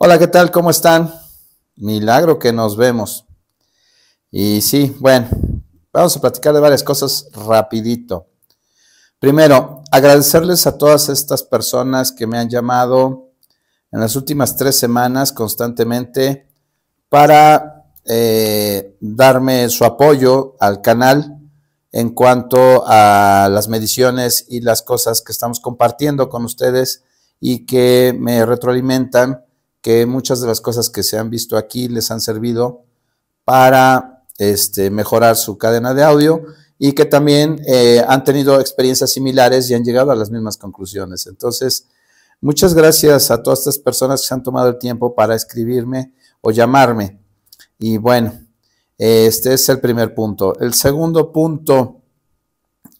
Hola, ¿qué tal? ¿Cómo están? Milagro que nos vemos. Y sí, bueno, vamos a platicar de varias cosas rapidito. Primero, agradecerles a todas estas personas que me han llamado en las últimas tres semanas constantemente para eh, darme su apoyo al canal en cuanto a las mediciones y las cosas que estamos compartiendo con ustedes y que me retroalimentan que muchas de las cosas que se han visto aquí les han servido para este, mejorar su cadena de audio y que también eh, han tenido experiencias similares y han llegado a las mismas conclusiones. Entonces, muchas gracias a todas estas personas que se han tomado el tiempo para escribirme o llamarme. Y bueno, este es el primer punto. El segundo punto,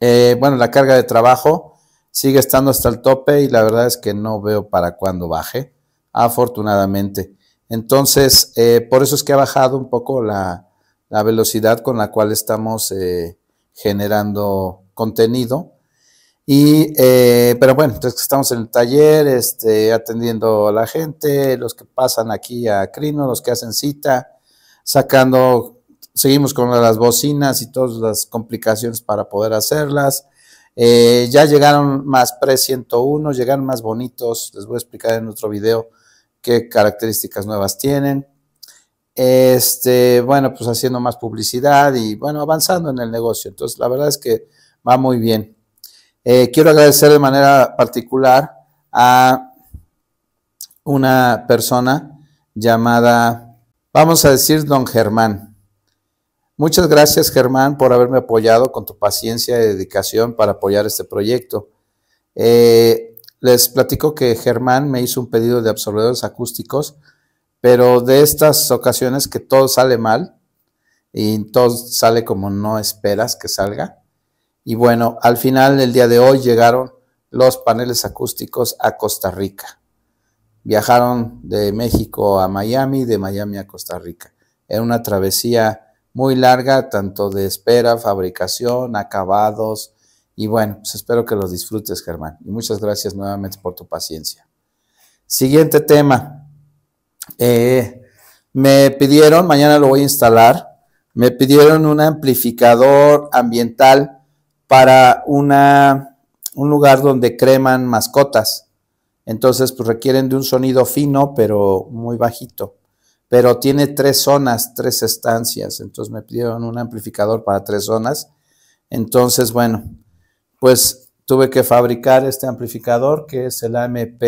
eh, bueno, la carga de trabajo sigue estando hasta el tope y la verdad es que no veo para cuándo baje, afortunadamente. Entonces, eh, por eso es que ha bajado un poco la, velocidad con la cual estamos eh, generando contenido. Y, pero bueno, entonces estamos en el taller, este, atendiendo a la gente, los que pasan aquí a Crino, los que hacen cita, sacando seguimos con las bocinas y todas las complicaciones para poder hacerlas. Eh, ya llegaron más pre-101, llegaron más bonitos. Les voy a explicar en otro video qué características nuevas tienen. Este, bueno, pues haciendo más publicidad y bueno, avanzando en el negocio. Entonces, la verdad es que va muy bien. Eh, quiero agradecer de manera particular a una persona llamada, vamos a decir, don Germán. Muchas gracias, Germán, por haberme apoyado con tu paciencia y dedicación para apoyar este proyecto. Eh, les platico que Germán me hizo un pedido de absorbedores acústicos, pero de estas ocasiones que todo sale mal y todo sale como no esperas que salga. Y bueno, al final del día de hoy llegaron los paneles acústicos a Costa Rica. Viajaron de México a Miami, de Miami a Costa Rica. Era una travesía muy larga, tanto de espera, fabricación, acabados. Y bueno, pues espero que los disfrutes, Germán. Y muchas gracias nuevamente por tu paciencia. Siguiente tema. Eh, me pidieron, mañana lo voy a instalar, me pidieron un amplificador ambiental para una, un lugar donde creman mascotas. Entonces, pues requieren de un sonido fino, pero muy bajito pero tiene tres zonas, tres estancias. Entonces me pidieron un amplificador para tres zonas. Entonces, bueno, pues tuve que fabricar este amplificador que es el AMP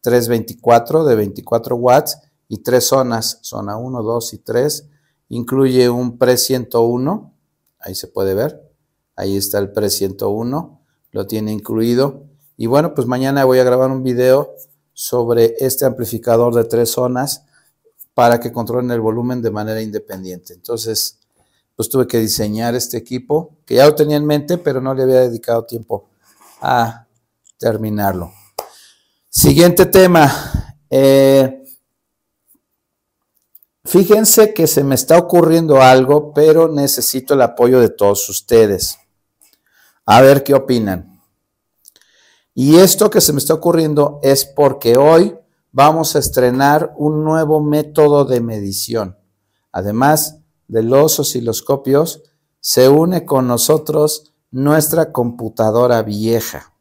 324 de 24 watts y tres zonas, zona 1, 2 y 3. Incluye un pre 101, ahí se puede ver, ahí está el pre 101, lo tiene incluido. Y bueno, pues mañana voy a grabar un video sobre este amplificador de tres zonas para que controlen el volumen de manera independiente. Entonces, pues tuve que diseñar este equipo, que ya lo tenía en mente, pero no le había dedicado tiempo a terminarlo. Siguiente tema. Eh, fíjense que se me está ocurriendo algo, pero necesito el apoyo de todos ustedes. A ver qué opinan. Y esto que se me está ocurriendo es porque hoy vamos a estrenar un nuevo método de medición. Además de los osciloscopios, se une con nosotros nuestra computadora vieja.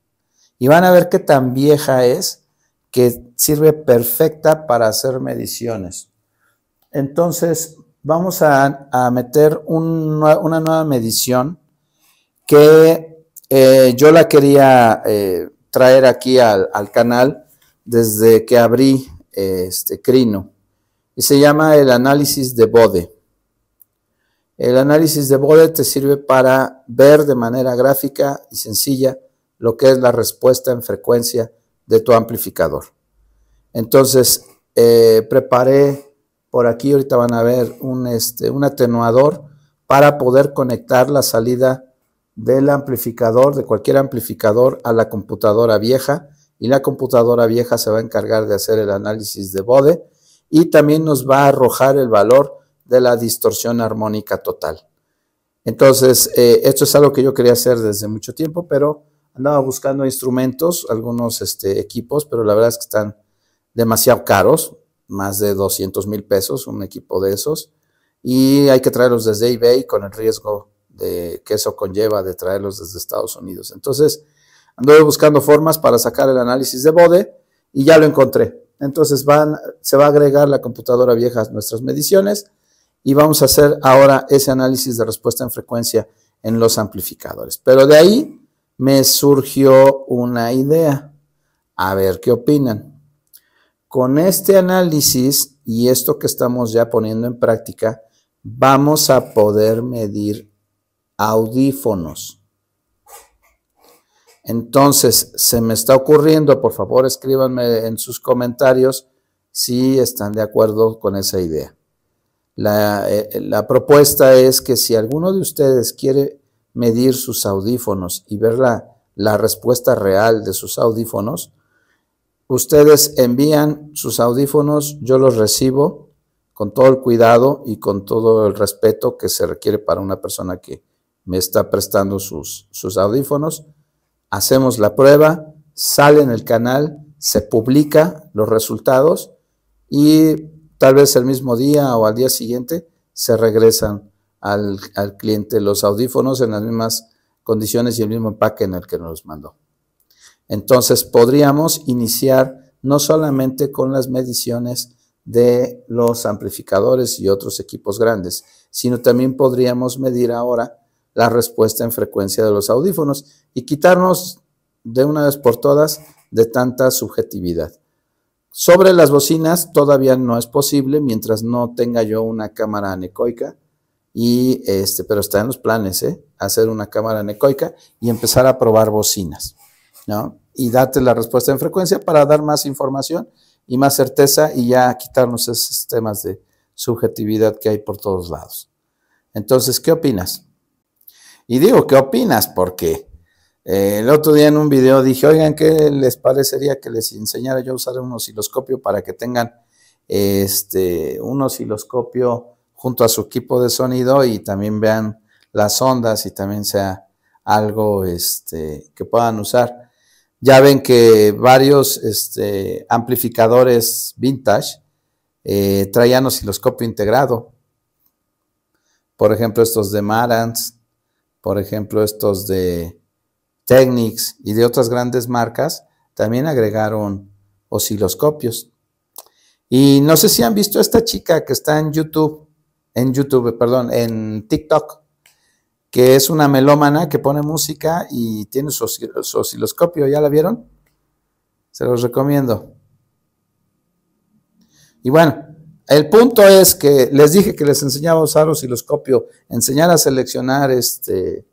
Y van a ver qué tan vieja es que sirve perfecta para hacer mediciones. Entonces, vamos a, meter una nueva medición que eh, yo la quería eh, traer aquí al, al canal desde que abrí este Crino y se llama el análisis de Bode. El análisis de Bode te sirve para ver de manera gráfica y sencilla lo que es la respuesta en frecuencia de tu amplificador. Entonces, eh, preparé por aquí, ahorita van a ver un, este, un atenuador para poder conectar la salida del amplificador, de cualquier amplificador, a la computadora vieja y la computadora vieja se va a encargar de hacer el análisis de Bode y también nos va a arrojar el valor de la distorsión armónica total. Entonces, eh, esto es algo que yo quería hacer desde mucho tiempo, pero andaba buscando instrumentos, algunos este, equipos, pero la verdad es que están demasiado caros. más de 200 mil pesos un equipo de esos y hay que traerlos desde eBay con el riesgo de que eso conlleva de traerlos desde Estados Unidos. Entonces, anduve buscando formas para sacar el análisis de bode y ya lo encontré. Entonces se va a agregar la computadora vieja a nuestras mediciones y vamos a hacer ahora ese análisis de respuesta en frecuencia en los amplificadores. Pero de ahí me surgió una idea. A ver qué opinan. Con este análisis y esto que estamos ya poniendo en práctica, vamos a poder medir audífonos. Entonces, se me está ocurriendo, por favor escríbanme en sus comentarios si están de acuerdo con esa idea. Eh, la, propuesta es que si alguno de ustedes quiere medir sus audífonos y ver la, la respuesta real de sus audífonos, ustedes envían sus audífonos, yo los recibo con todo el cuidado y con todo el respeto que se requiere para una persona que me está prestando sus, sus audífonos. Hacemos la prueba, sale en el canal, se publica los resultados y tal vez el mismo día o al día siguiente se regresan al, cliente los audífonos en las mismas condiciones y el mismo empaque en el que nos mandó. Entonces podríamos iniciar no solamente con las mediciones de los amplificadores y otros equipos grandes, sino también podríamos medir ahora la respuesta en frecuencia de los audífonos y quitarnos de una vez por todas de tanta subjetividad. Sobre las bocinas todavía no es posible mientras no tenga yo una cámara anecoica, y este, pero está en los planes, ¿eh? hacer una cámara anecoica y empezar a probar bocinas, ¿no? Y date la respuesta en frecuencia para dar más información y más certeza y ya quitarnos esos temas de subjetividad que hay por todos lados. Entonces, ¿qué opinas? Y digo, ¿qué opinas? Porque eh, el otro día en un video dije, oigan, ¿qué les parecería que les enseñara yo a usar un osciloscopio para que tengan este, un osciloscopio junto a su equipo de sonido y también vean las ondas y también sea algo este, que puedan usar? Ya ven que varios este, amplificadores vintage eh, traían osciloscopio integrado. Por ejemplo, estos de Marantz, por ejemplo, estos de Technics y de otras grandes marcas también agregaron osciloscopios. Y no sé si han visto a esta chica que está en YouTube, en YouTube, perdón, en TikTok, que es una melómana que pone música y tiene su, osciloscopio. ¿Ya la vieron? Se los recomiendo. Y bueno, el punto es que les dije que les enseñaba a usar osciloscopio, enseñar a seleccionar este,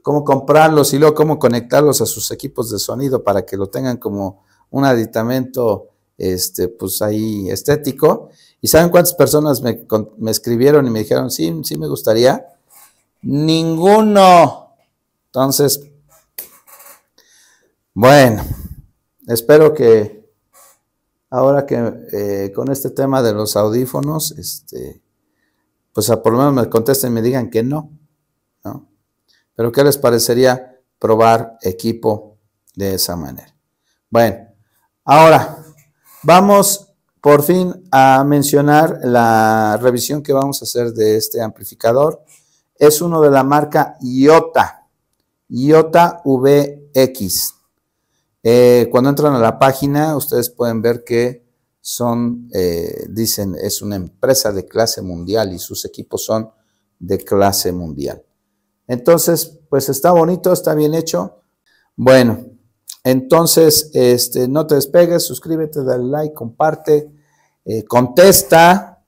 cómo comprarlos y luego cómo conectarlos a sus equipos de sonido para que lo tengan como un aditamento, este, pues ahí estético. ¿Y saben cuántas personas me, me escribieron y me dijeron, sí, sí me gustaría? Ninguno. Entonces, bueno, espero que ahora que eh, con este tema de los audífonos, este, pues a por lo menos me contesten y me digan que no, ¿no? Pero ¿qué les parecería probar equipo de esa manera? Bueno, ahora vamos por fin a mencionar la revisión que vamos a hacer de este amplificador. Es uno de la marca IOTA, IOTA VX. Eh, cuando entran a la página, ustedes pueden ver que son, eh, dicen, es una empresa de clase mundial y sus equipos son de clase mundial. Entonces, pues está bonito, está bien hecho. Bueno, entonces, este, no te despegues, suscríbete, dale like, comparte, eh, contesta.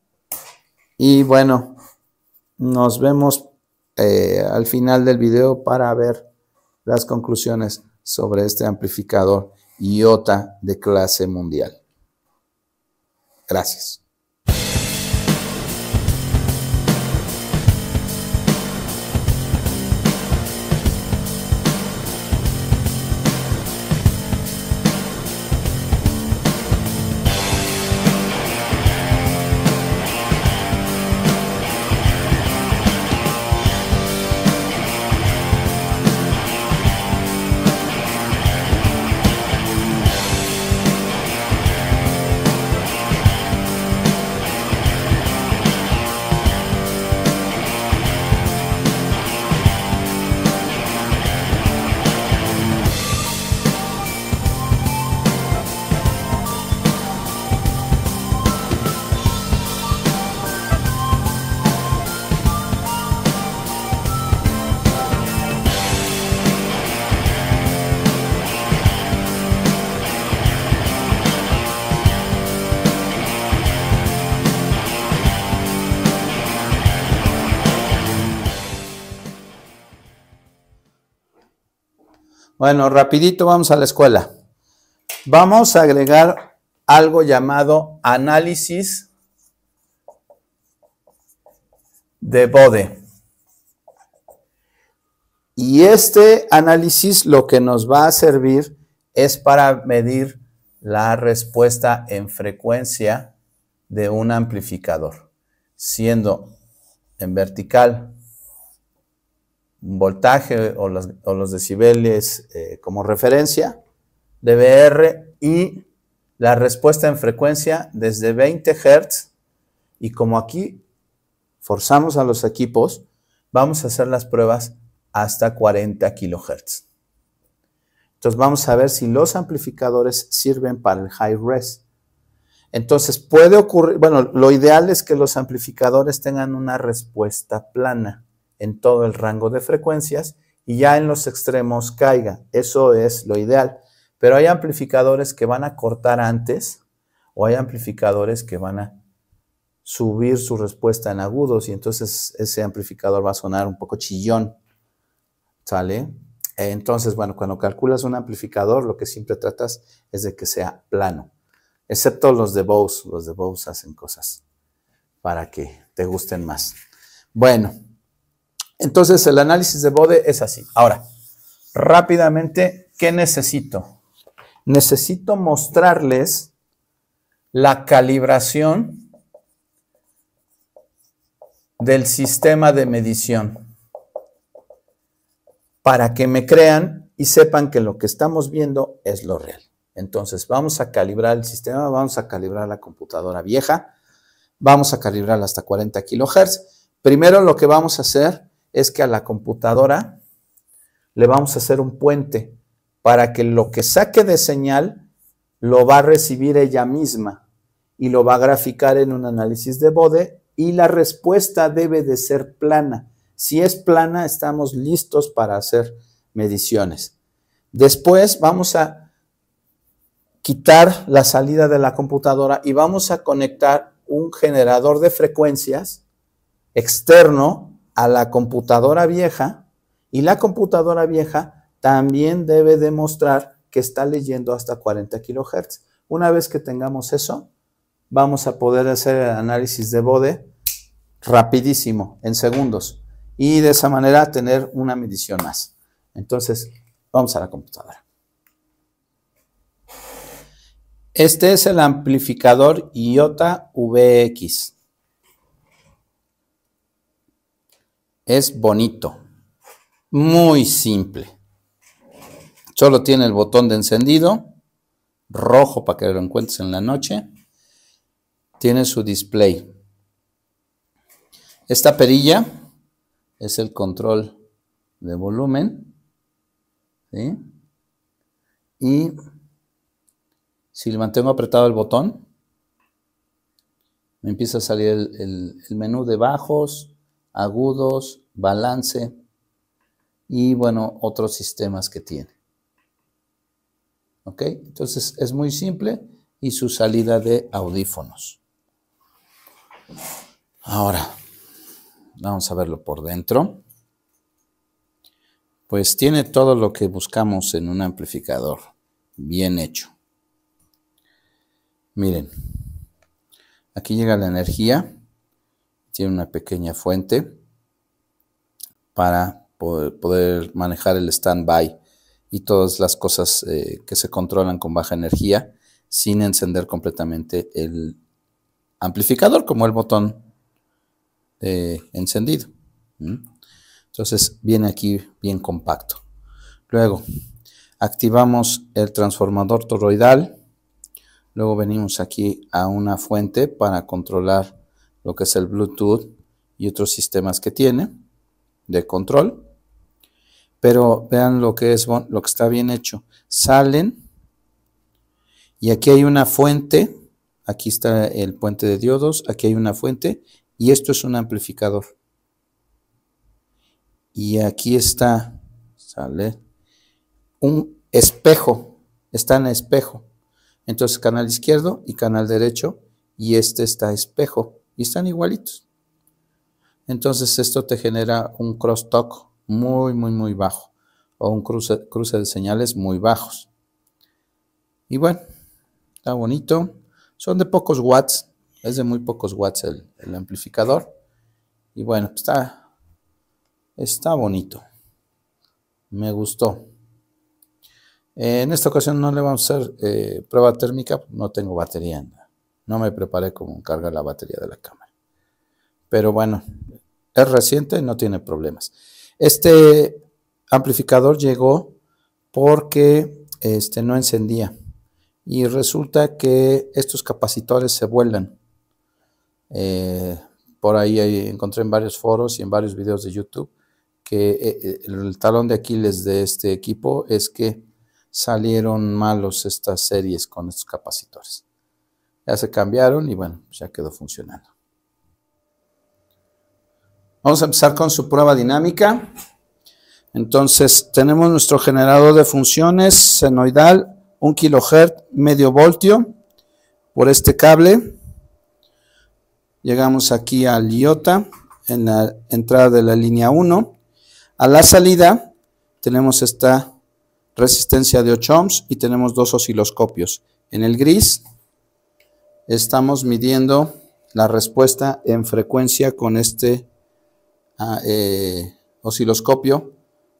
Y bueno, nos vemos al final del video para ver las conclusiones sobre este amplificador IOTA de clase mundial. Gracias. Bueno, rapidito vamos a la escuela. Vamos a agregar algo llamado análisis de bode. Y este análisis lo que nos va a servir es para medir la respuesta en frecuencia de un amplificador, siendo en vertical voltaje o los, decibeles eh, como referencia, dBr y la respuesta en frecuencia desde 20 Hz y como aquí forzamos a los equipos, vamos a hacer las pruebas hasta 40 kHz. Entonces vamos a ver si los amplificadores sirven para el high res. Entonces puede ocurrir, bueno, lo ideal es que los amplificadores tengan una respuesta plana en todo el rango de frecuencias y ya en los extremos caiga. Eso es lo ideal. Pero hay amplificadores que van a cortar antes o hay amplificadores que van a subir su respuesta en agudos y entonces ese amplificador va a sonar un poco chillón. ¿Sale? Entonces, bueno, cuando calculas un amplificador, lo que siempre tratas es de que sea plano. Excepto los de Bose. Los de Bose hacen cosas para que te gusten más. Bueno, entonces el análisis de Bode es así. Ahora, rápidamente, ¿qué necesito? Necesito mostrarles la calibración del sistema de medición para que me crean y sepan que lo que estamos viendo es lo real. Entonces, vamos a calibrar el sistema, vamos a calibrar la computadora vieja, vamos a calibrar hasta 40 kilohertz. Primero lo que vamos a hacer es que a la computadora le vamos a hacer un puente para que lo que saque de señal lo va a recibir ella misma y lo va a graficar en un análisis de bode y la respuesta debe de ser plana. Si es plana, estamos listos para hacer mediciones. Después vamos a quitar la salida de la computadora y vamos a conectar un generador de frecuencias externo a la computadora vieja y la computadora vieja también debe demostrar que está leyendo hasta 40 kHz. Una vez que tengamos eso, vamos a poder hacer el análisis de bode rapidísimo, en segundos, y de esa manera tener una medición más. Entonces, vamos a la computadora. Este es el amplificador IOTA VX. Es bonito, muy simple. Solo tiene el botón de encendido, rojo para que lo encuentres en la noche. Tiene su display. Esta perilla es el control de volumen. Y si le mantengo apretado el botón, me empieza a salir el, el menú de bajos, agudos, balance y bueno, otros sistemas que tiene. ¿Ok? Entonces es muy simple y su salida de audífonos. Ahora, vamos a verlo por dentro. Pues tiene todo lo que buscamos en un amplificador, bien hecho. Miren, aquí llega la energía tiene una pequeña fuente para poder, manejar el standby y todas las cosas eh, que se controlan con baja energía sin encender completamente el amplificador como el botón encendido. Entonces viene aquí bien compacto. Luego activamos el transformador toroidal. Luego venimos aquí a una fuente para controlar lo que es el Bluetooth y otros sistemas que tiene de control. Pero vean lo que es lo que está bien hecho. Salen y aquí hay una fuente. Aquí está el puente de diodos, aquí hay una fuente y esto es un amplificador. Y aquí está, sale un espejo, está en espejo. Entonces canal izquierdo y canal derecho y este está espejo y están igualitos. Entonces esto te genera un crosstalk muy, muy, muy bajo. o un cruce, cruce de señales muy bajos. Y bueno, está bonito. Son de pocos watts, es de muy pocos watts el, amplificador. Y bueno, está, está bonito. Me gustó. En esta ocasión no le vamos a hacer eh, prueba térmica, no tengo batería. No me preparé como cargar la batería de la cámara. Pero bueno, es reciente no tiene problemas. Este amplificador llegó porque este, no encendía. Y resulta que estos capacitores se vuelan. Eh, por ahí encontré en varios foros y en varios videos de YouTube que eh, el talón de Aquiles de este equipo es que salieron malos estas series con estos capacitores. Ya se cambiaron y bueno, ya quedó funcionando. Vamos a empezar con su prueba dinámica. Entonces, tenemos nuestro generador de funciones senoidal, 1 kHz, medio voltio, por este cable. Llegamos aquí al IOTA, en la entrada de la línea 1. A la salida tenemos esta resistencia de 8 ohms y tenemos dos osciloscopios. En el gris estamos midiendo la respuesta en frecuencia con este eh, osciloscopio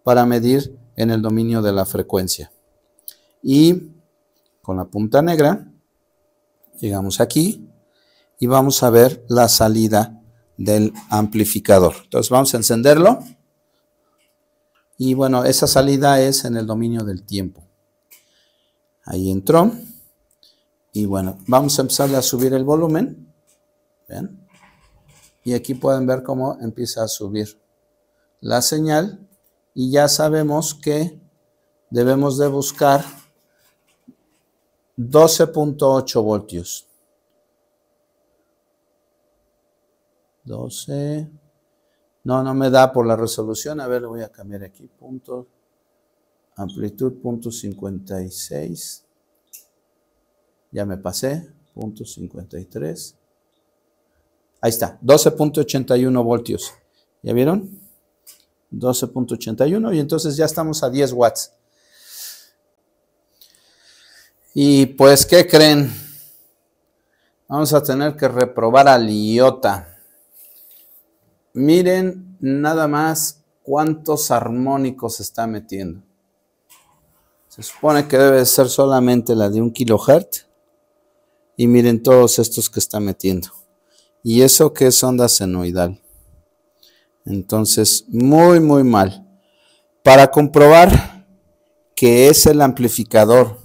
para medir en el dominio de la frecuencia. Y con la punta negra llegamos aquí y vamos a ver la salida del amplificador. Entonces vamos a encenderlo. Y bueno, esa salida es en el dominio del tiempo. Ahí entró. Y bueno, vamos a empezar a subir el volumen. Y aquí pueden ver cómo empieza a subir la señal. Y ya sabemos que debemos de buscar 12.8 voltios. 12. No, no me da por la resolución. A ver, voy a cambiar aquí. Punto. Amplitud, punto 56. Ya me pasé. Punto 53. Ahí está. 12.81 voltios. ¿Ya vieron? 12.81 y entonces ya estamos a 10 watts. Y pues, ¿qué creen? Vamos a tener que reprobar al IOTA. Miren nada más cuántos armónicos está metiendo. Se supone que debe ser solamente la de un kilohertz. Y miren todos estos que está metiendo. Y eso que es onda senoidal. Entonces, muy, muy mal. Para comprobar que es el amplificador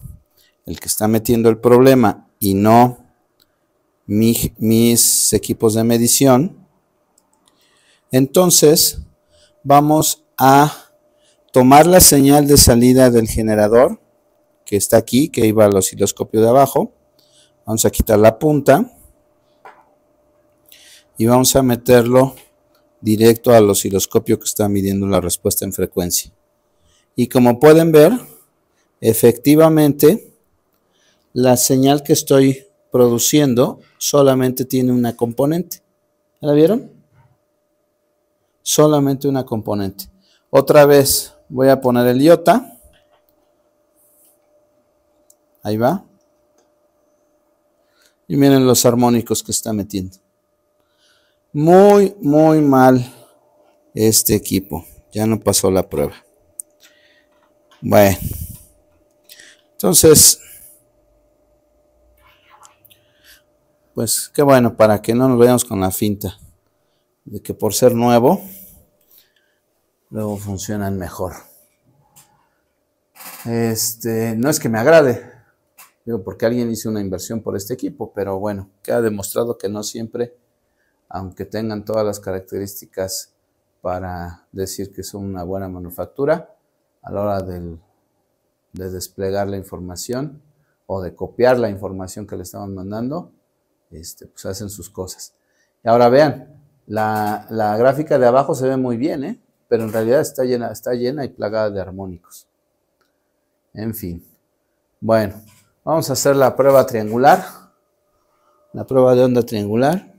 el que está metiendo el problema y no mis equipos de medición, entonces, vamos a tomar la señal de salida del generador, que está aquí, que iba al osciloscopio de abajo. Vamos a quitar la punta y vamos a meterlo directo al osciloscopio que está midiendo la respuesta en frecuencia. Y como pueden ver, efectivamente, la señal que estoy produciendo solamente tiene una componente. ¿La vieron? solamente una componente. Otra vez voy a poner el iota. Ahí va. Y miren los armónicos que está metiendo. Muy, muy mal este equipo. Ya no pasó la prueba. Bueno. Entonces, pues qué bueno, para que no nos vayamos con la finta de que por ser nuevo, luego funcionan mejor. Este, no es que me agrade, digo, porque alguien hizo una inversión por este equipo, pero bueno, queda demostrado que no siempre, aunque tengan todas las características para decir que son una buena manufactura, a la hora de desplegar la información o de copiar la información que le estaban mandando, este, pues hacen sus cosas. Y ahora vean, la, gráfica de abajo se ve muy bien, ¿eh? pero en realidad está llena, está llena y plagada de armónicos. En fin. Bueno, vamos a hacer la prueba triangular. La prueba de onda triangular.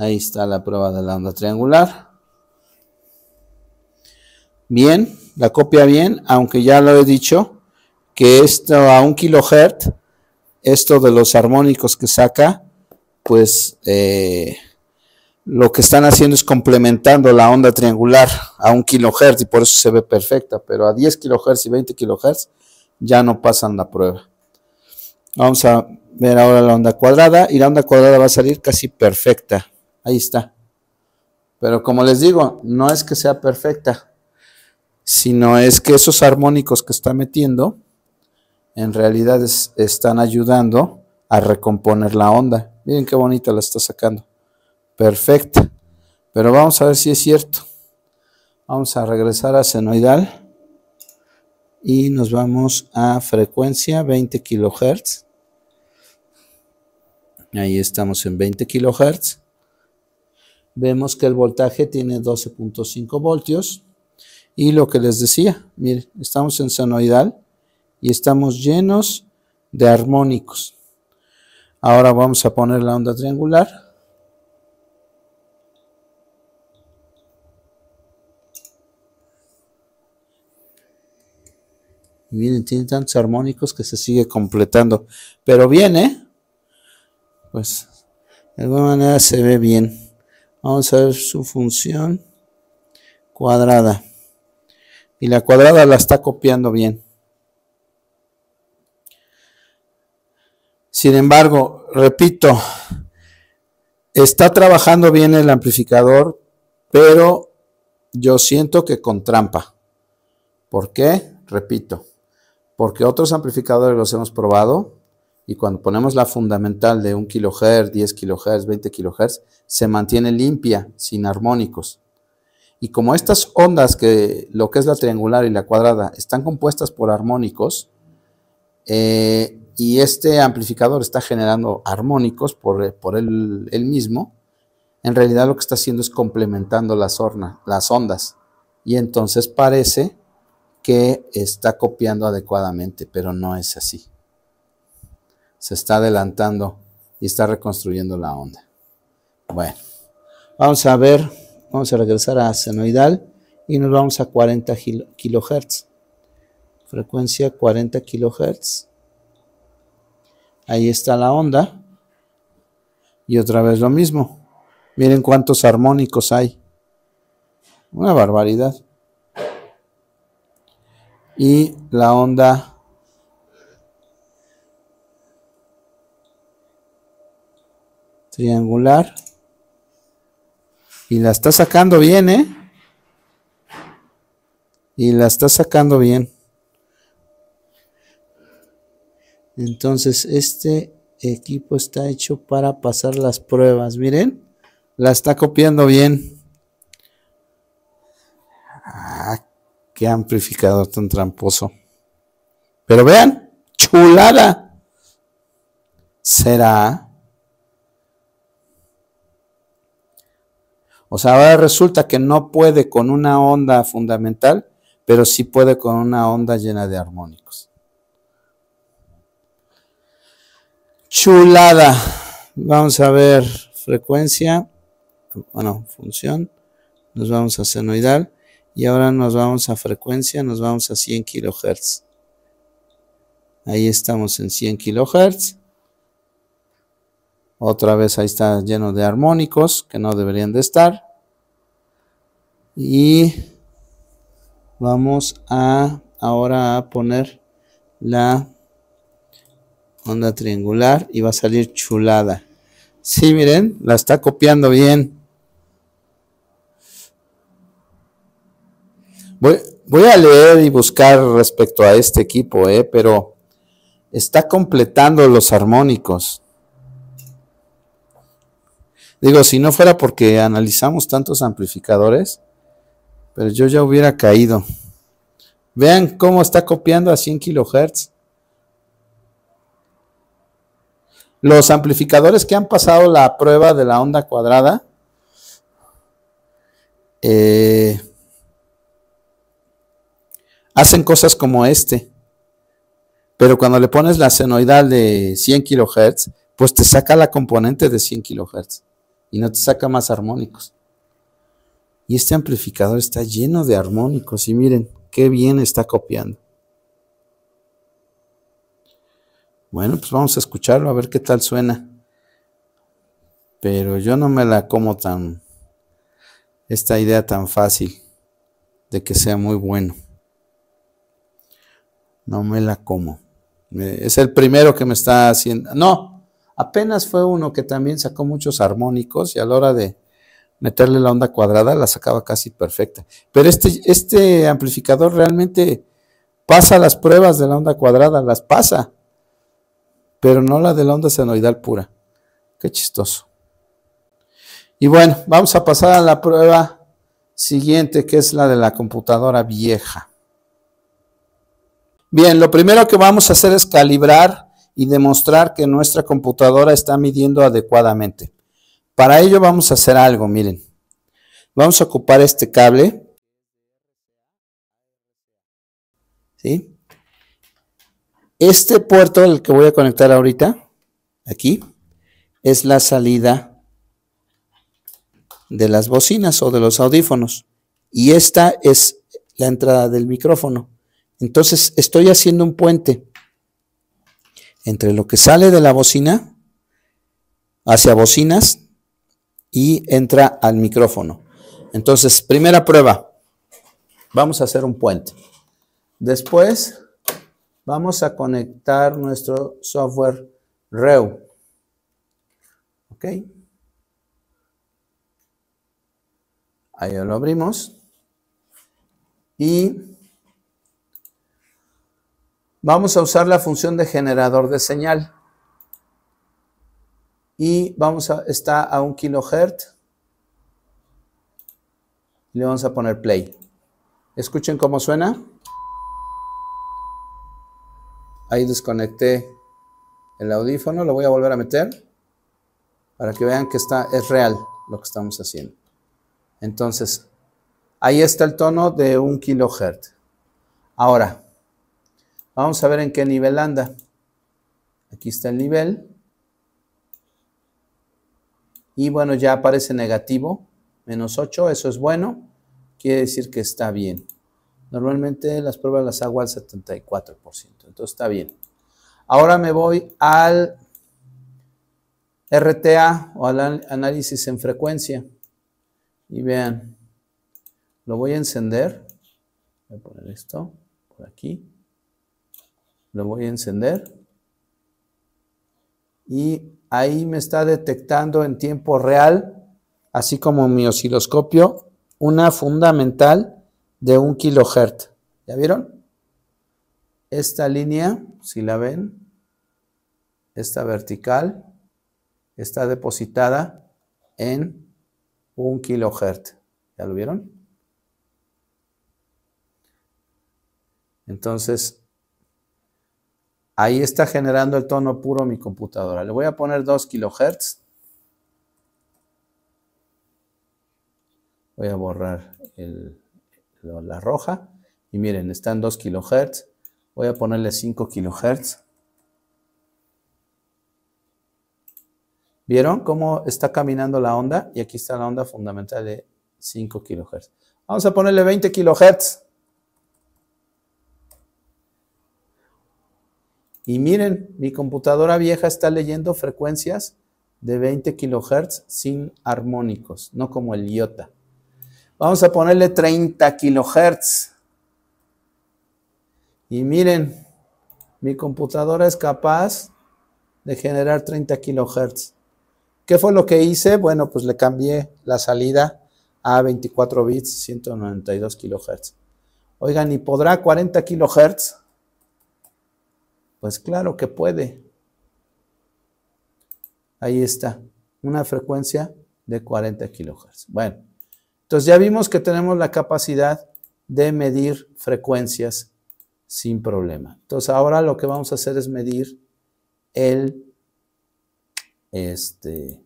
Ahí está la prueba de la onda triangular. Bien, la copia bien, aunque ya lo he dicho, que esto a un kilohertz, esto de los armónicos que saca, pues eh, lo que están haciendo es complementando la onda triangular a un kilohertz y por eso se ve perfecta, pero a 10 kilohertz y 20 kilohertz ya no pasan la prueba. Vamos a ver ahora la onda cuadrada y la onda cuadrada va a salir casi perfecta. Ahí está. Pero como les digo, no es que sea perfecta, sino es que esos armónicos que está metiendo en realidad están ayudando a recomponer la onda. Miren qué bonita la está sacando. Perfecta. Pero vamos a ver si es cierto. Vamos a regresar a senoidal y nos vamos a frecuencia 20 kHz. Ahí estamos en 20 kHz. Vemos que el voltaje tiene 12.5 voltios. Y lo que les decía, miren, estamos en senoidal y estamos llenos de armónicos. Ahora vamos a poner la onda triangular. miren, tiene tantos armónicos que se sigue completando. Pero viene, pues de alguna manera se ve bien. Vamos a ver su función cuadrada. Y la cuadrada la está copiando bien. Sin embargo, repito, está trabajando bien el amplificador, pero yo siento que con trampa. ¿Por qué? Repito, porque otros amplificadores los hemos probado y cuando ponemos la fundamental de 1 kHz, 10 kHz, 20 kHz, se mantiene limpia, sin armónicos. Y como estas ondas, que lo que es la triangular y la cuadrada, están compuestas por armónicos, eh, y este amplificador está generando armónicos por, por él, mismo, en realidad lo que está haciendo es complementando las, las ondas. Y entonces parece que está copiando adecuadamente, pero no es así. Se está adelantando y está reconstruyendo la onda. Bueno, vamos a ver, vamos a regresar a senoidal y nos vamos a 40 kilohertz. Frecuencia 40 kilohertz. Ahí está la onda. Y otra vez lo mismo. Miren cuántos armónicos hay. Una barbaridad y la onda triangular y la está sacando bien, ¿eh? Y la está sacando bien. Entonces, este equipo está hecho para pasar las pruebas. Miren, la está copiando bien. Ah, Qué amplificador tan tramposo. Pero vean, chulada. ¿Será? O sea, ahora resulta que no puede con una onda fundamental, pero sí puede con una onda llena de armónicos. Chulada. Vamos a ver frecuencia. Bueno, función. Nos vamos a senoidal. Y ahora nos vamos a frecuencia, nos vamos a 100 kHz. Ahí estamos en 100 kHz. Otra vez ahí está lleno de armónicos que no deberían de estar. Y vamos a ahora a poner la onda triangular y va a salir chulada. Sí, miren, la está copiando bien. Voy, a leer y buscar respecto a este equipo, eh, pero está completando los armónicos. Digo, si no fuera porque analizamos tantos amplificadores, pero yo ya hubiera caído. Vean cómo está copiando a 100 kHz. Los amplificadores que han pasado la prueba de la onda cuadrada, eh, hacen cosas como este. Pero cuando le pones la senoidal de 100 kHz, pues te saca la componente de 100 kHz. Y no te saca más armónicos. Y este amplificador está lleno de armónicos y miren qué bien está copiando. Bueno, pues vamos a escucharlo a ver qué tal suena. Pero yo no me la como tan, esta idea tan fácil de que sea muy bueno. No me la como. Es el primero que me está haciendo. No, apenas fue uno que también sacó muchos armónicos y a la hora de meterle la onda cuadrada la sacaba casi perfecta. Pero este, este amplificador realmente pasa las pruebas de la onda cuadrada, las pasa, pero no la de la onda senoidal pura. Qué chistoso. Y bueno, vamos a pasar a la prueba siguiente, que es la de la computadora vieja. Bien, lo primero que vamos a hacer es calibrar y demostrar que nuestra computadora está midiendo adecuadamente. Para ello vamos a hacer algo, miren. Vamos a ocupar este cable. ¿Sí? Este puerto, el que voy a conectar ahorita, aquí, es la salida de las bocinas o de los audífonos. Y esta es la entrada del micrófono. Entonces estoy haciendo un puente entre lo que sale de la bocina hacia bocinas y entra al micrófono. Entonces, primera prueba, vamos a hacer un puente. Después, vamos a conectar nuestro software REU. ¿Ok? Ahí lo abrimos. Y Vamos a usar la función de generador de señal. Y vamos a, está a un kilohertz. Le vamos a poner play. Escuchen cómo suena. Ahí desconecté el audífono, lo voy a volver a meter para que vean que está, es real lo que estamos haciendo. Entonces, ahí está el tono de un kilohertz. Ahora, Vamos a ver en qué nivel anda. Aquí está el nivel. Y bueno, ya aparece negativo, menos 8, eso es bueno. Quiere decir que está bien. Normalmente las pruebas las hago al 74%, entonces está bien. Ahora me voy al RTA o al análisis en frecuencia. Y vean, lo voy a encender. Voy a poner esto por aquí. Lo voy a encender. Y ahí me está detectando en tiempo real, así como mi osciloscopio, una fundamental de un kilohertz. ¿Ya vieron? Esta línea, si la ven, esta vertical, está depositada en un kilohertz. ¿Ya lo vieron? Entonces, Ahí está generando el tono puro mi computadora. Le voy a poner 2 kHz. Voy a borrar la roja. Y miren, está en 2 kHz. Voy a ponerle 5 kHz. ¿Vieron cómo está caminando la onda? Y aquí está la onda fundamental de 5 kHz. Vamos a ponerle 20 kHz. Y miren, mi computadora vieja está leyendo frecuencias de 20 kHz sin armónicos, no como el IOTA. Vamos a ponerle 30 kHz. Y miren, mi computadora es capaz de generar 30 kHz. ¿Qué fue lo que hice? Bueno, pues le cambié la salida a 24 bits, 192 kHz. Oigan, ¿y podrá 40 kHz? Pues claro que puede. Ahí está, una frecuencia de 40 kHz. Bueno, entonces ya vimos que tenemos la capacidad de medir frecuencias sin problema. Entonces ahora lo que vamos a hacer es medir el, este,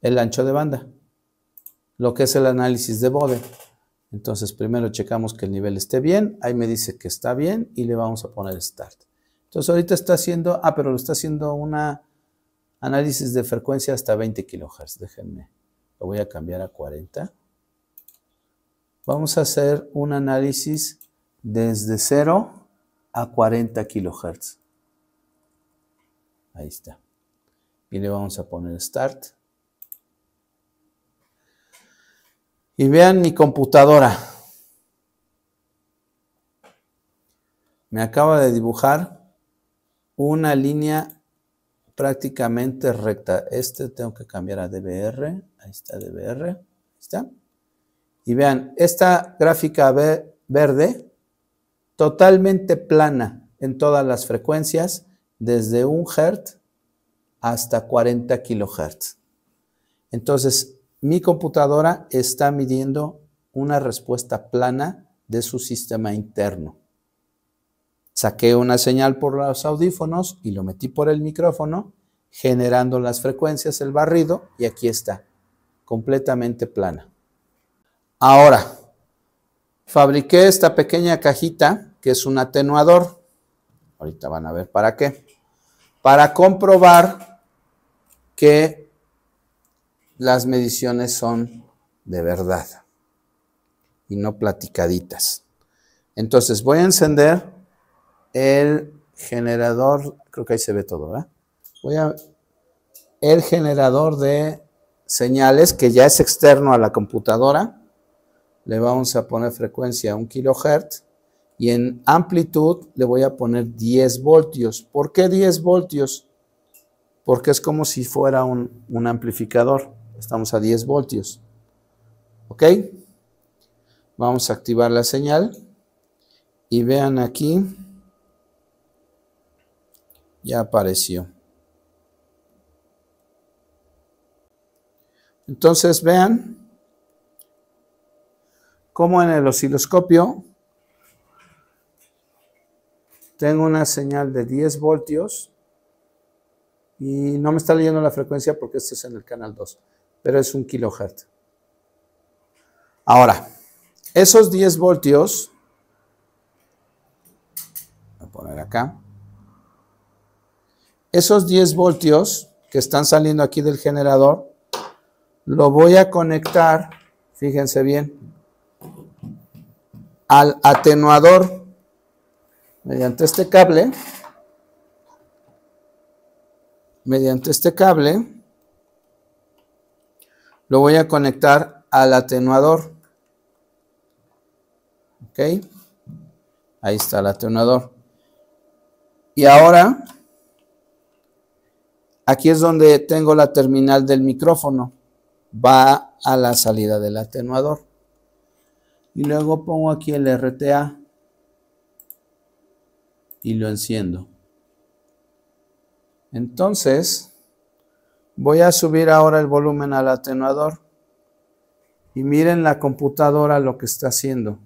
el ancho de banda, lo que es el análisis de Bode. Entonces primero checamos que el nivel esté bien, ahí me dice que está bien y le vamos a poner Start. Entonces ahorita está haciendo, ah, pero lo está haciendo una Análisis de frecuencia hasta 20 kHz. Déjenme, lo voy a cambiar a 40. Vamos a hacer un análisis desde 0 a 40 kHz. Ahí está. Y le vamos a poner Start. Y vean mi computadora. Me acaba de dibujar una línea prácticamente recta. Este tengo que cambiar a DBR. Ahí está DBR. Ahí está. Y vean, esta gráfica verde totalmente plana en todas las frecuencias, desde 1 Hz hasta 40 kHz. Entonces, mi computadora está midiendo una respuesta plana de su sistema interno. Saqué una señal por los audífonos y lo metí por el micrófono, generando las frecuencias, el barrido, y aquí está, completamente plana. Ahora, fabriqué esta pequeña cajita que es un atenuador. Ahorita van a ver para qué. Para comprobar que las mediciones son de verdad y no platicaditas. Entonces voy a encender el generador, creo que ahí se ve todo, ¿verdad? Voy a el generador de señales que ya es externo a la computadora. Le vamos a poner frecuencia a 1 kHz y en amplitud le voy a poner 10 voltios. ¿Por qué 10 voltios? Porque es como si fuera un, un amplificador. Estamos a 10 voltios. ¿Ok? Vamos a activar la señal. Y vean aquí. Ya apareció. Entonces vean cómo en el osciloscopio tengo una señal de 10 voltios y no me está leyendo la frecuencia porque este es en el canal 2, pero es un kilohertz. Ahora, esos 10 voltios, voy a poner acá, esos 10 voltios que están saliendo aquí del generador, lo voy a conectar, fíjense bien, al atenuador mediante este cable, mediante este cable, lo voy a conectar al atenuador. ¿Ok? Ahí está el atenuador. Y ahora, aquí es donde tengo la terminal del micrófono. Va a la salida del atenuador. Y luego pongo aquí el RTA y lo enciendo. Entonces, voy a subir ahora el volumen al atenuador y miren la computadora lo que está haciendo.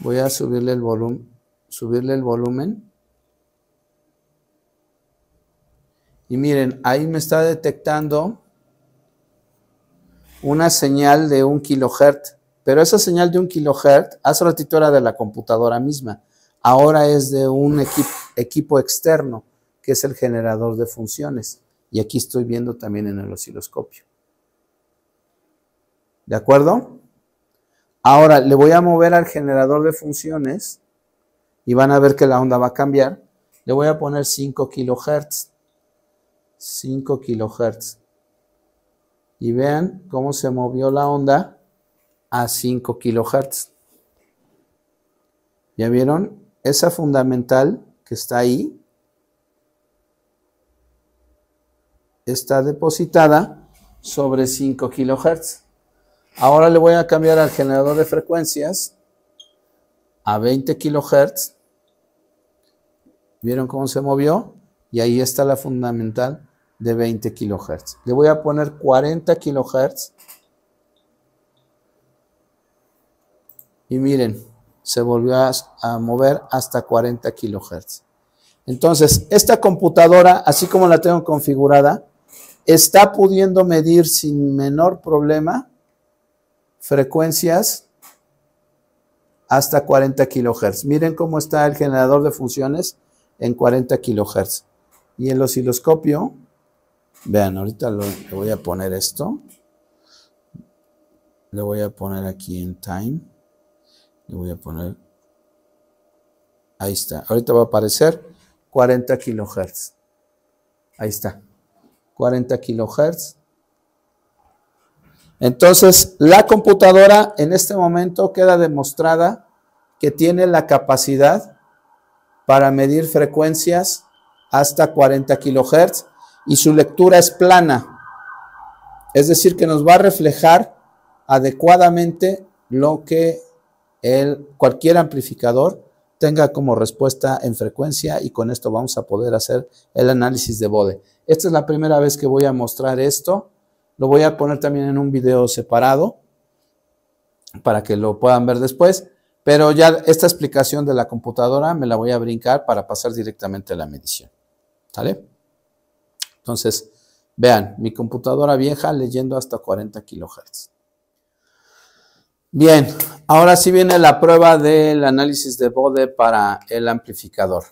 Voy a subirle el volumen, subirle el volumen. Y miren, ahí me está detectando una señal de un kilohertz. Pero esa señal de un kilohertz, hace ratito era de la computadora misma, ahora es de un equipo externo, que es el generador de funciones. Y aquí estoy viendo también en el osciloscopio. ¿De acuerdo? Ahora le voy a mover al generador de funciones y van a ver que la onda va a cambiar. Le voy a poner 5 kilohertz. 5 kilohertz. Y vean cómo se movió la onda a 5 kilohertz. ¿Ya vieron? Esa fundamental que está ahí está depositada sobre 5 kilohertz. Ahora le voy a cambiar al generador de frecuencias a 20 kilohertz. ¿Vieron cómo se movió? Y ahí está la fundamental de 20 kilohertz. Le voy a poner 40 kilohertz y miren, se volvió a, mover hasta 40 kilohertz. Entonces, esta computadora, así como la tengo configurada, está pudiendo medir sin menor problema frecuencias hasta 40 kilohertz. Miren cómo está el generador de funciones en 40 kilohertz. Y el osciloscopio, vean, ahorita le voy a poner esto. Le voy a poner aquí en time. Le voy a poner, ahí está. Ahorita va a aparecer 40 kilohertz. Ahí está. 40 kilohertz. Entonces, la computadora en este momento queda demostrada que tiene la capacidad para medir frecuencias hasta 40 kilohertz y su lectura es plana. Es decir, que nos va a reflejar adecuadamente lo que el, cualquier amplificador tenga como respuesta en frecuencia y con esto vamos a poder hacer el análisis de bode. Esta es la primera vez que voy a mostrar esto. Lo voy a poner también en un video separado para que lo puedan ver después. Pero ya esta explicación de la computadora me la voy a brincar para pasar directamente a la medición. ¿Sale? Entonces, vean, mi computadora vieja leyendo hasta 40 kilohertz. Bien, ahora sí viene la prueba del análisis de Bode para el amplificador.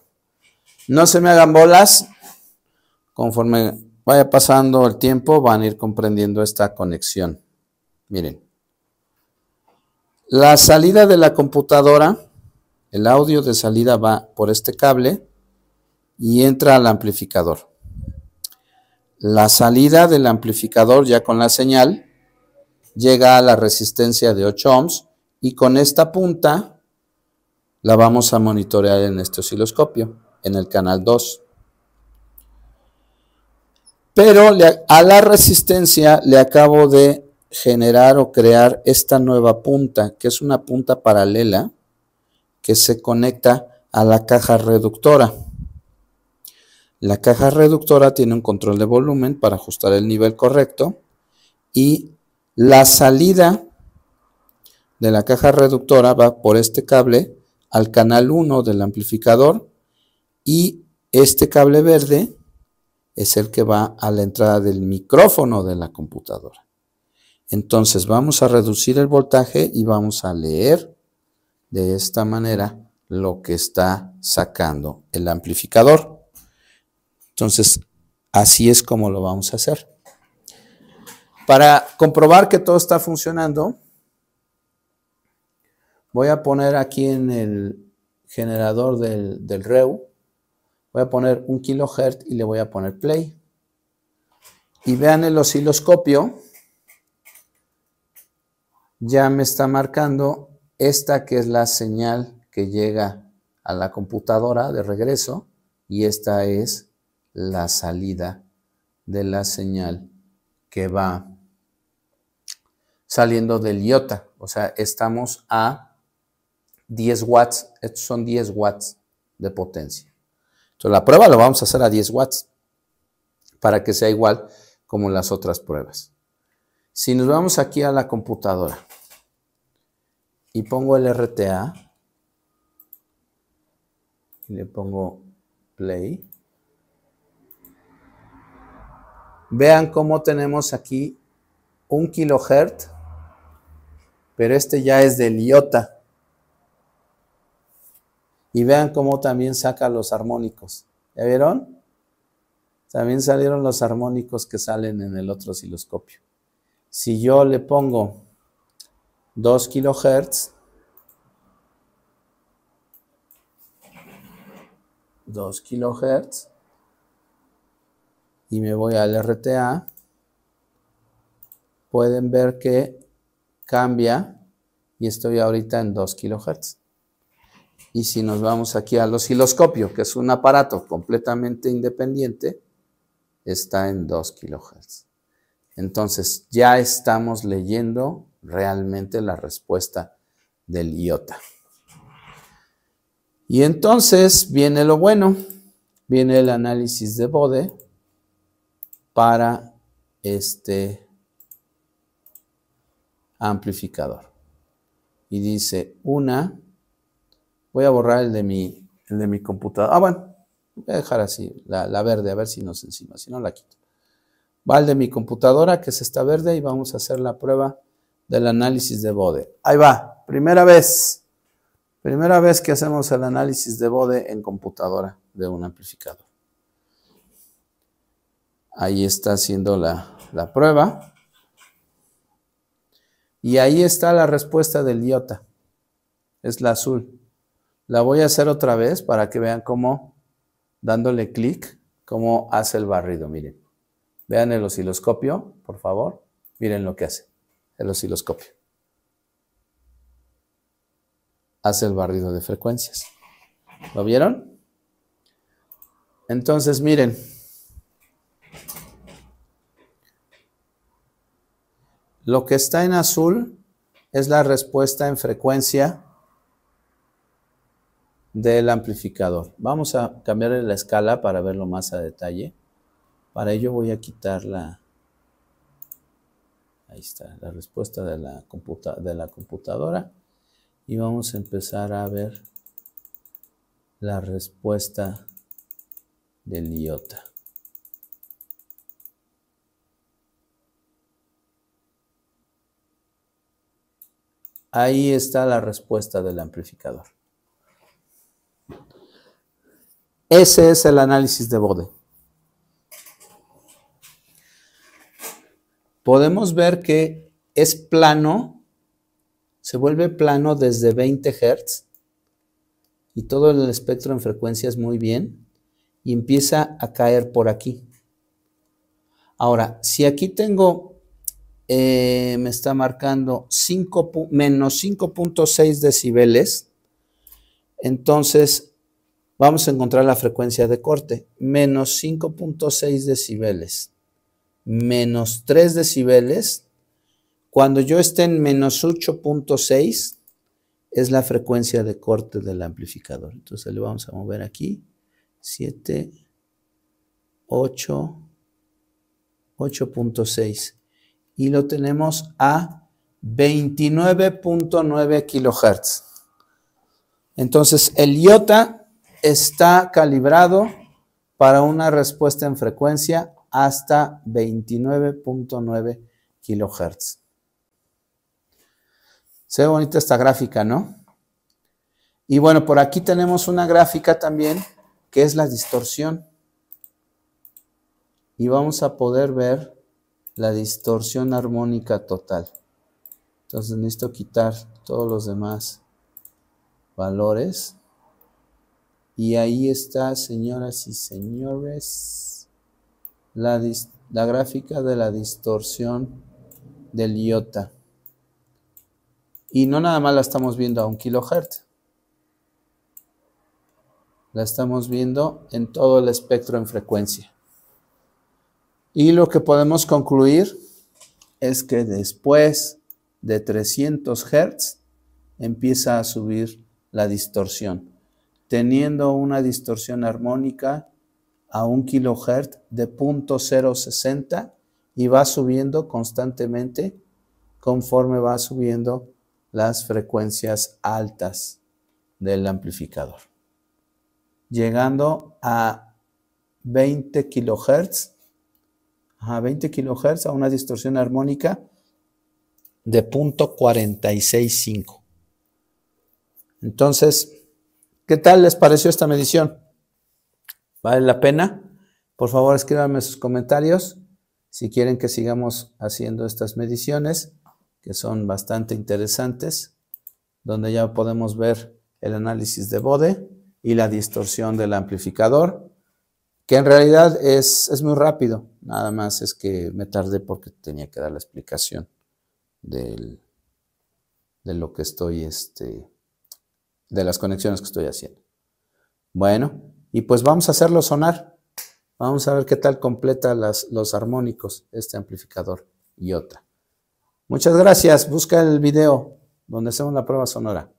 No se me hagan bolas, conforme vaya pasando el tiempo van a ir comprendiendo esta conexión. Miren, la salida de la computadora, el audio de salida va por este cable y entra al amplificador. La salida del amplificador ya con la señal llega a la resistencia de 8 ohms y con esta punta la vamos a monitorear en este osciloscopio, en el canal 2. Pero a la resistencia le acabo de generar o crear esta nueva punta, que es una punta paralela que se conecta a la caja reductora. La caja reductora tiene un control de volumen para ajustar el nivel correcto y la salida de la caja reductora va por este cable al canal 1 del amplificador y este cable verde es el que va a la entrada del micrófono de la computadora. Entonces vamos a reducir el voltaje y vamos a leer de esta manera lo que está sacando el amplificador. Entonces, así es como lo vamos a hacer. Para comprobar que todo está funcionando, voy a poner aquí en el generador del, del REU, voy a poner un kilohertz y le voy a poner play. Y vean el osciloscopio, ya me está marcando esta que es la señal que llega a la computadora de regreso y esta es la salida de la señal que va saliendo del iota. O sea, estamos a 10 watts. Estos son 10 watts de potencia. Entonces, la prueba la vamos a hacer a 10 watts para que sea igual como las otras pruebas. Si nos vamos aquí a la computadora y pongo el RTA y le pongo play, vean cómo tenemos aquí un kilohertz pero este ya es del iota. Y vean cómo también saca los armónicos. ¿Ya vieron? También salieron los armónicos que salen en el otro osciloscopio. Si yo le pongo 2 kilohertz, 2 kilohertz, y me voy al RTA, pueden ver que cambia y estoy ahorita en 2 kilohertz. Y si nos vamos aquí al osciloscopio, que es un aparato completamente independiente, está en 2 kilohertz. Entonces ya estamos leyendo realmente la respuesta del iota. Y entonces viene lo bueno, viene el análisis de Bode para este amplificador. Y dice una, voy a borrar el de mi, el de mi computadora. Ah, bueno, voy a dejar así, la, verde, a ver si nos encima, si no la quito. Va el de mi computadora, que es esta verde, y vamos a hacer la prueba del análisis de Bode. Ahí va, primera vez, primera vez que hacemos el análisis de Bode en computadora. de un amplificador. Ahí está haciendo la, la prueba. Y ahí está la respuesta del iota. Es la azul. La voy a hacer otra vez para que vean cómo, dándole clic, cómo hace el barrido. Miren. Vean el osciloscopio, por favor. Miren lo que hace el osciloscopio. Hace el barrido de frecuencias. ¿Lo vieron? Entonces, miren. Lo que está en azul es la respuesta en frecuencia del amplificador. Vamos a cambiar la escala para verlo más a detalle. Para ello voy a quitar la... Ahí está, la respuesta de la, de la computadora. Y vamos a empezar a ver la respuesta del iota. Ahí está la respuesta del amplificador. Ese es el análisis de Bode. Podemos ver que es plano, se vuelve plano desde 20 Hz y todo el espectro en frecuencias muy bien y empieza a caer por aquí. Ahora, si aquí tengo eh, me está marcando 5, menos 5.6 decibeles. Entonces, vamos a encontrar la frecuencia de corte. Menos 5.6 decibeles. Menos 3 decibeles. Cuando yo esté en menos 8.6, es la frecuencia de corte del amplificador. Entonces le vamos a mover aquí. 7, 8, 8.6 y lo tenemos a 29.9 kilohertz. Entonces, el iota está calibrado para una respuesta en frecuencia hasta 29.9 kilohertz. Se ve bonita esta gráfica, ¿no? Y bueno, por aquí tenemos una gráfica también que es la distorsión. Y vamos a poder ver la distorsión armónica total. Entonces necesito quitar todos los demás valores. Y ahí está, señoras y señores, la, la gráfica de la distorsión del iota. Y no nada más la estamos viendo a un kilohertz. La estamos viendo en todo el espectro en frecuencia. Y lo que podemos concluir es que después de 300 Hz empieza a subir la distorsión, teniendo una distorsión armónica a un kilohertz de 0.060 y va subiendo constantemente conforme va subiendo las frecuencias altas del amplificador, llegando a 20 kilohertz a 20 kHz a una distorsión armónica de .465. Entonces, ¿qué tal les pareció esta medición? ¿Vale la pena? Por favor, escríbanme sus comentarios si quieren que sigamos haciendo estas mediciones, que son bastante interesantes, donde ya podemos ver el análisis de Bode y la distorsión del amplificador que en realidad es, muy rápido, nada más es que me tardé porque tenía que dar la explicación de lo que estoy, este, de las conexiones que estoy haciendo. Bueno, y pues vamos a hacerlo sonar. Vamos a ver qué tal completa los armónicos este amplificador IOTA. Muchas gracias. Busca el video donde hacemos la prueba sonora.